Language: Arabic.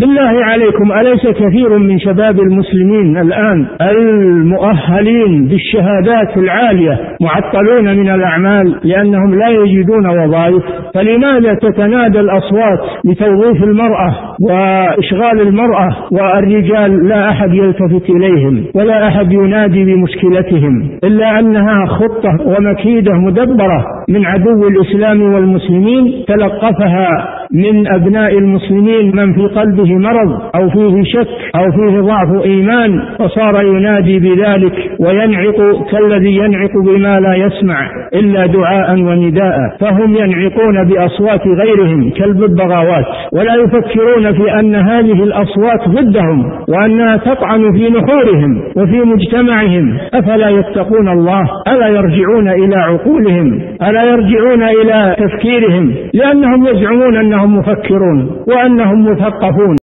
بالله عليكم أليس كثير من شباب المسلمين الآن المؤهلين بالشهادات العالية معطلون من الأعمال لأنهم لا يجدون وظائف؟ فلماذا تتنادى الأصوات لتوظيف المرأة وإشغال المرأة والرجال لا أحد يلتفت إليهم ولا أحد ينادي بمشكلتهم إلا أنها خطة ومكيدة مدبرة من عدو الإسلام والمسلمين تلقفها من أبناء المسلمين من في قلبه مرض أو فيه شك أو فيه ضعف إيمان فصار ينادي بذلك وينعق كالذي ينعق بما لا يسمع إلا دعاء ونداء فهم ينعقون بأصوات غيرهم كالببغاوات ولا يفكرون في أن هذه الأصوات ضدهم وأنها تطعن في نحورهم وفي مجتمعهم. أفلا يتقون الله؟ ألا يرجعون إلى عقولهم؟ ألا يرجعون إلى تفكيرهم؟ لأنهم يزعمون أنهم مفكرون وأنهم مثقفون.